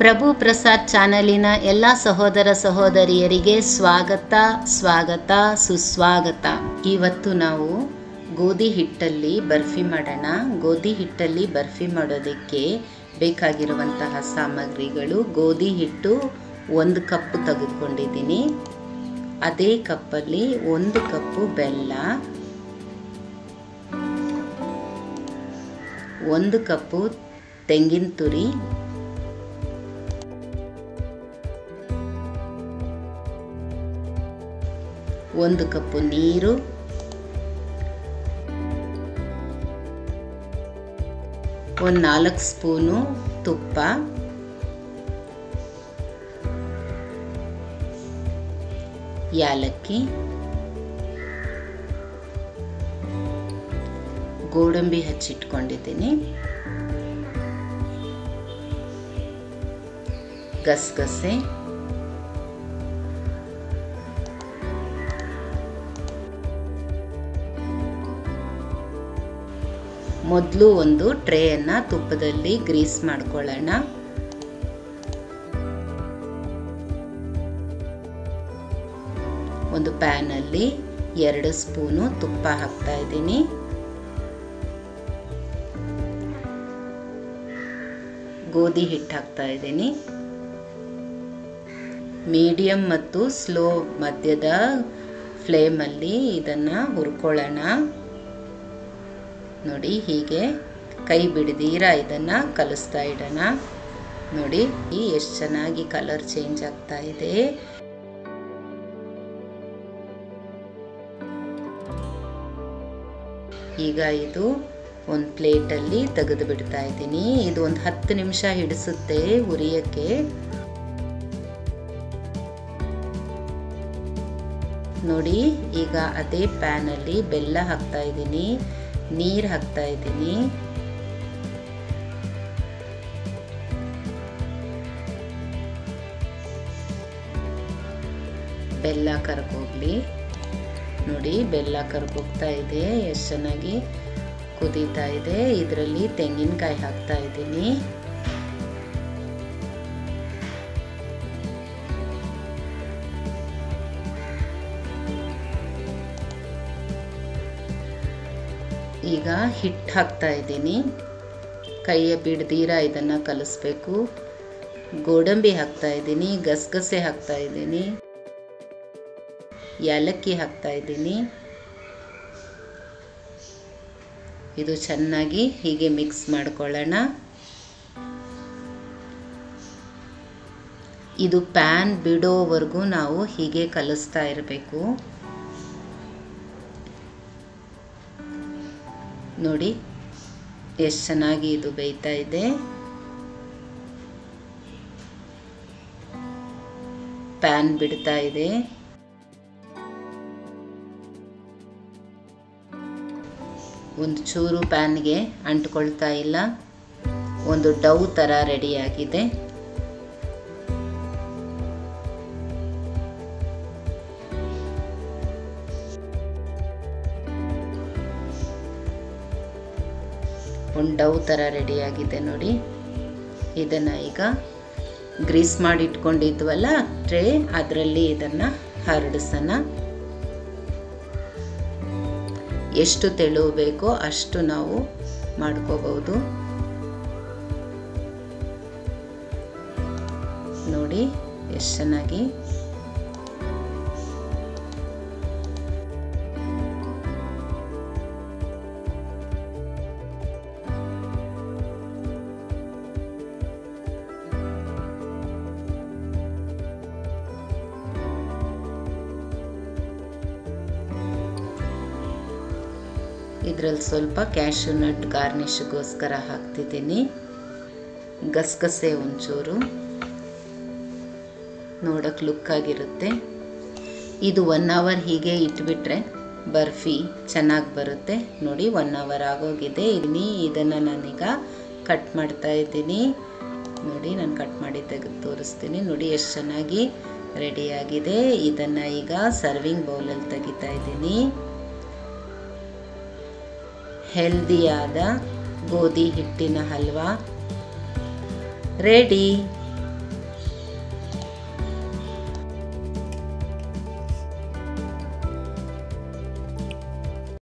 ಪ್ರಭು ಪ್ರಸಾದ್ ಚಾನಲಿನ ಎಲ್ಲ ಸಹೋದರ ಸಹೋದರಿಯರಿಗೆ ಸ್ವಾಗತ ಸ್ವಾಗತ, ಸುಸ್ವಾಗತ. ಇವತ್ತು ನಾವು ಗೋಧಿ ಹಿಟ್ಟಲ್ಲಿ ಬರ್ಫಿ ಮಾಡೋಣ. ಗೋಧಿ ಹಿಟ್ಟಲ್ಲಿ ಬರ್ಫಿ ಮಾಡೋದಕ್ಕೆ ಬೇಕಾಗಿರುವಂತಹ ಸಾಮಗ್ರಿಗಳು ಗೋಧಿ ಹಿಟ್ಟು ಒಂದು ಕಪ್ ತೆಗೆದುಕೊಂಡಿದ್ದೀನಿ. ಅದೇ ಕಪ್ಪಲ್ಲಿ ಒಂದು ಕಪ್ಪು ಬೆಲ್ಲ, ಒಂದು ಕಪ್ಪು ತೆಂಗಿನ ತುರಿ ಒಂದು ಕಪ್ಪು ನೀರು. ಒಂದು ನಾಲ್ಕು ಸ್ಪೂನು ತುಪ್ಪ. ಯಾಲಕ್ಕಿ. ಗೋಡಂಬಿ ಹಚ್ಚಿಟ್ಕೊಂಡಿದ್ದೀನಿ. ಗಸಗಸೆ. ಮೊದಲು ಒಂದು ಟ್ರೇಯನ್ನು ತುಪ್ಪದಲ್ಲಿ ಗ್ರೀಸ್ ಮಾಡ್ಕೊಳ್ಳೋಣ. ಒಂದು ಪ್ಯಾನಲ್ಲಿ ಎರಡು ಸ್ಪೂನು ತುಪ್ಪ ಹಾಕ್ತಾ ಇದ್ದೀನಿ. ಗೋಧಿ ಹಿಟ್ಟು ಹಾಕ್ತಾ ಇದ್ದೀನಿ. ಮೀಡಿಯಮ್ ಮತ್ತು ಸ್ಲೋ ಮಧ್ಯದ ಫ್ಲೇಮಲ್ಲಿ ಇದನ್ನು ಹುರ್ಕೊಳ್ಳೋಣ. ನೋಡಿ ಹೀಗೆ ಕೈ ಬಿಡದೀರ ಇದನ್ನು ಕಲಿಸ್ತಾ ಇಡೋಣ. ನೋಡಿ ಎಷ್ಟು ಚೆನ್ನಾಗಿ ಕಲರ್ ಚೇಂಜ್ ಆಗ್ತಾ ಇದೆ. ಈಗ ಇದು ಒಂದು ಪ್ಲೇಟಲ್ಲಿ ತೆಗೆದು ಬಿಡ್ತಾ ಇದ್ದೀನಿ. ಇದು ಒಂದು ಹತ್ತು ನಿಮಿಷ ಹಿಡಿಸುತ್ತೆ ಉರಿಯಕ್ಕೆ. ನೋಡಿ ಈಗ ಅದೇ ಪ್ಯಾನಲ್ಲಿ ಬೆಲ್ಲ ಹಾಕ್ತಾ ಇದ್ದೀನಿ. ನೀರು ಹಾಕ್ತಾ ಇದ್ದೀನಿ. ಬೆಲ್ಲ ಕರ್ಕೋಗ್ಲಿ ನೋಡಿ, ಬೆಲ್ಲ ಕರ್ಕೋಗ್ತಾ ಇದೆ. ಎಷ್ಟು ಚೆನ್ನಾಗಿ ಕುದೀತಾ ಇದೆ. ಇದರಲ್ಲಿ ತೆಂಗಿನಕಾಯಿ ಹಾಕ್ತಾ ಇದ್ದೀನಿ. ಈಗ ಹಿಟ್ಟು ಹಾಕ್ತಾ ಇದ್ದೀನಿ. ಕೈಯ ಬಿಡ್ದೀರ ಇದನ್ನು ಕಲಿಸ್ಬೇಕು. ಗೋಡಂಬಿ ಹಾಕ್ತಾ ಇದ್ದೀನಿ, ಗಸಗಸೆ ಹಾಕ್ತಾ ಇದ್ದೀನಿ. ಏಲಕ್ಕಿ ಹಾಕ್ತಾ ಇದ್ದೀನಿ. ಇದು ಚೆನ್ನಾಗಿ ಹೀಗೆ ಮಿಕ್ಸ್ ಮಾಡ್ಕೊಳ್ಳೋಣ. ಇದು ಪ್ಯಾನ್ ಬಿಡೋವರೆಗೂ ನಾವು ಹೀಗೆ ಕಲಿಸ್ತಾ ಇರಬೇಕು. ನೋಡಿ, ಎಷ್ಟು ಚೆನ್ನಾಗಿ ಇದು ಬೇಯ್ತಾ ಇದೆ. ಪ್ಯಾನ್ ಬಿಡ್ತಾ ಇದೆ. ಒಂದು ಚೂರು ಪ್ಯಾನ್ಗೆ ಅಂಟ್ಕೊಳ್ತಾ ಇಲ್ಲ. ಒಂದು ಡವ್ ಥರ ರೆಡಿಯಾಗಿದೆ ಒಂದು ಡವ್ ಥರ ರೆಡಿಯಾಗಿದೆ ನೋಡಿ. ಇದನ್ನು ಈಗ ಗ್ರೀಸ್ ಮಾಡಿ ಇಟ್ಕೊಂಡಿದ್ವಲ್ಲ ಟ್ರೇ ಅದರಲ್ಲಿ ಇದನ್ನು ಹರಡಿಸೋಣ. ಎಷ್ಟು ತೆಳು ಬೇಕೋ ಅಷ್ಟು ನಾವು ಮಾಡ್ಕೋಬಹುದು. ನೋಡಿ, ಎಷ್ಟು ಚೆನ್ನಾಗಿ ಇದರಲ್ಲಿ ಸ್ವಲ್ಪ ಕ್ಯಾಶ್ಯೂ ನಟ್ ಗಾರ್ನಿಷ್ಗೋಸ್ಕರ ಹಾಕ್ತಿದ್ದೀನಿ. ಗಸಗಸೆ ಒಂಚೂರು. ಲುಕ್ ಲುಕ್ಕಾಗಿರುತ್ತೆ ಇದು ಒನ್ ಅವರ್ ಹೀಗೆ ಇಟ್ಬಿಟ್ರೆ ಬರ್ಫಿ ಚೆನ್ನಾಗಿ ಬರುತ್ತೆ. ನೋಡಿ ಒನ್ ಅವರ್ ಆಗೋಗಿದೆ. ಇದ್ದೀನಿ. ಇದನ್ನು ನಾನೀಗ ಕಟ್ ಮಾಡ್ತಾ ಇದ್ದೀನಿ. ನೋಡಿ, ನಾನು ಕಟ್ ಮಾಡಿ ತೆಗೆದು ತೋರಿಸ್ತೀನಿ. ನೋಡಿ, ಎಷ್ಟು ಚೆನ್ನಾಗಿ ರೆಡಿಯಾಗಿದೆ ಇದನ್ನು ಈಗ ಸರ್ವಿಂಗ್ ಬೌಲಲ್ಲಿ ತೆಗಿತಾ ಇದ್ದೀನಿ. ಹೆಲ್ದಿಯಾದ ಗೋಧಿ ಹಿಟ್ಟಿನ ಹಲ್ವಾ. ರೆಡಿ